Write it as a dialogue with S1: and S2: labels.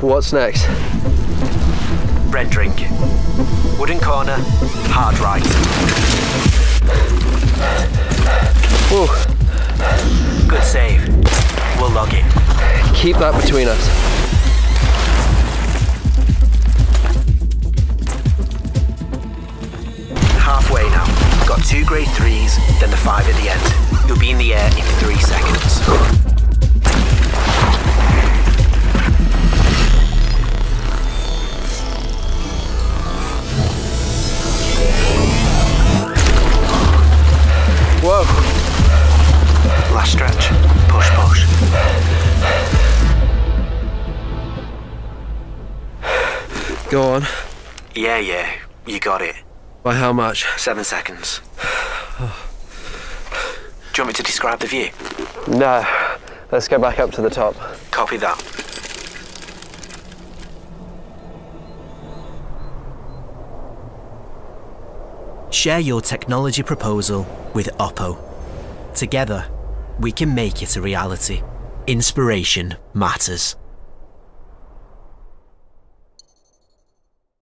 S1: what's next?
S2: Red drink. Wooden corner, hard right.
S1: Whoa,
S2: Good save. We'll log it.
S1: keep that between us.
S2: Halfway now. Got two grade threes, then the five at the end. You'll be in the air in three seconds. Stretch. Push, push.
S1: go on.
S2: Yeah, yeah. You got it.
S1: By how much?
S2: Seven seconds. Do you want me to describe the view?
S1: No, let's go back up to the top.
S2: Copy that.
S3: Share your technology proposal with Oppo. Together, we can make it a reality. Inspiration matters.